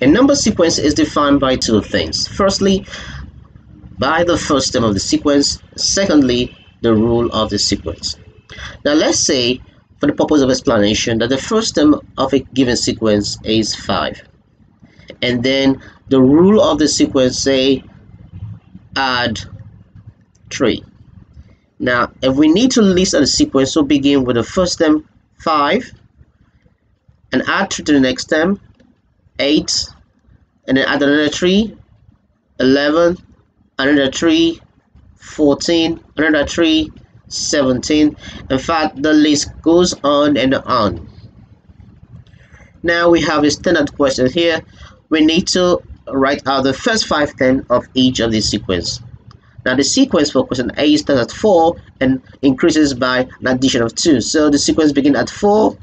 A number sequence is defined by two things. Firstly, by the first term of the sequence. Secondly, the rule of the sequence. Now let's say, for the purpose of explanation, that the first term of a given sequence is 5. And then the rule of the sequence say add 3. Now, if we need to list a sequence, we'll begin with the first term 5 and add 3 to the next term 8 and then add another 3 11 another 3 14 another 3 17 in fact the list goes on and on. Now we have a standard question here. We need to write out the first five terms of each of these sequence. Now the sequence for question A starts at 4 and increases by an addition of 2 so the sequence begins at 4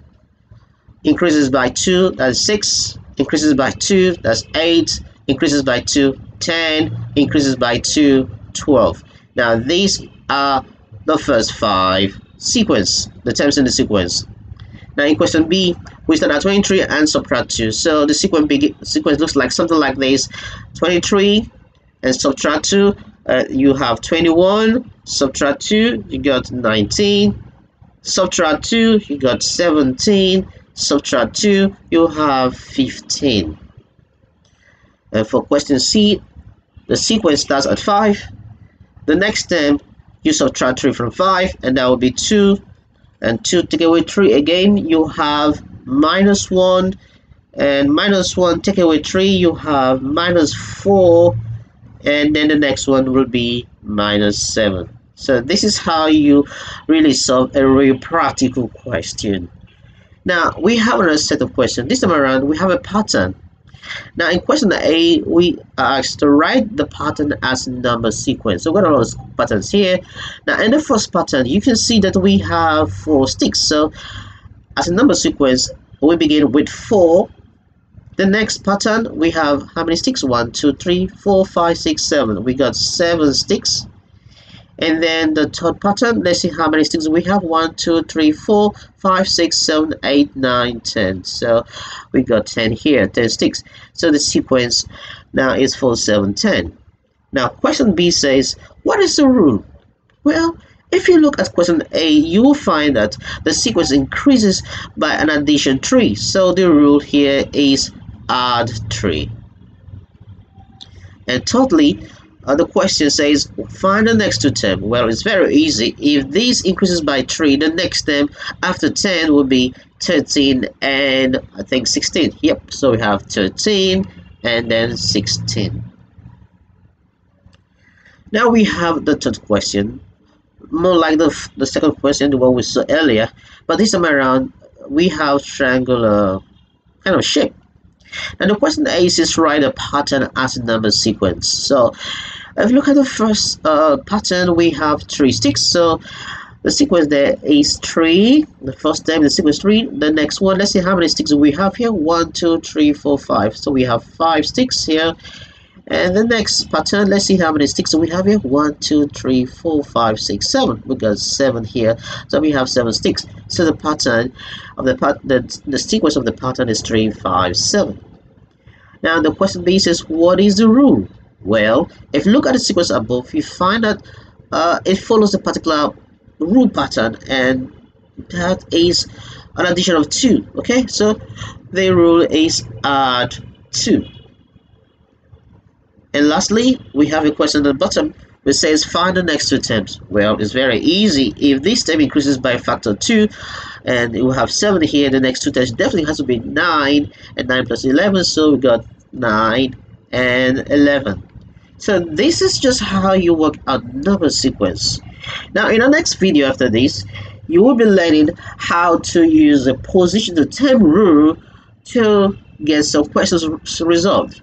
increases by 2 that's 6 increases by 2 that's 8 increases by 2 10 increases by 2 12 now these are the first five sequence the terms in the sequence. Now in question b we start at 23 and subtract 2 so the sequence begin, sequence looks like something like this. 23 and subtract 2 uh, you have 21 subtract 2 you got 19 subtract 2 you got 17 subtract 2 you have 15 and for question C the sequence starts at 5 the next term you subtract 3 from 5 and that will be 2 and 2 take away 3 again you have minus 1 and minus 1 take away 3 you have minus 4 and then the next one will be minus 7 so this is how you really solve a real practical question now we have another set of questions. This time around we have a pattern. Now in question A, we are asked to write the pattern as a number sequence. So we've got lot of patterns here. Now in the first pattern, you can see that we have four sticks. So as a number sequence, we begin with four. The next pattern, we have how many sticks? One, two, three, four, five, six, seven. We got seven sticks and then the third pattern let's see how many sticks we have. One two three four five six seven eight nine ten. So we got 10 here 10 sticks. So the sequence now is 4 7 10 now question b says what is the rule? Well if you look at question A, you will find that the sequence increases by an addition 3. So the rule here is add 3. And thirdly, uh, the question says find the next two term well it's very easy. If this increases by 3 the next term after 10 will be 13 and I think 16 yep so we have 13 and then 16 now we have the third question. More like the, the second question the one we saw earlier. But this time around we have triangular kind of shape and the question is is write a pattern as a number sequence. So if you look at the first uh, pattern, we have three sticks. So the sequence there is three. The first time the sequence three. The next one, let's see how many sticks we have here. One, two, three, four, five. So we have five sticks here. And the next pattern, let's see how many sticks we have here. One, two, three, four, five, six, seven. We got seven here. So we have seven sticks. So the pattern of the part the, the sequence of the pattern is three, five, seven. Now the question B says, what is the rule? Well, if you look at the sequence above, you find that uh, it follows a particular rule pattern and that is an addition of 2. Okay, so the rule is add 2. And lastly, we have a question at the bottom which says find the next two terms. Well, it's very easy. If this term increases by a factor 2 and we have 7 here, the next two terms definitely has to be 9 and 9 plus 11. So we got 9 and 11. So this is just how you work out number sequence. Now in our next video after this, you will be learning how to use the position to term rule to get some questions resolved.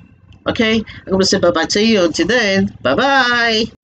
Okay, I'm going to say bye bye to you until then. Bye bye.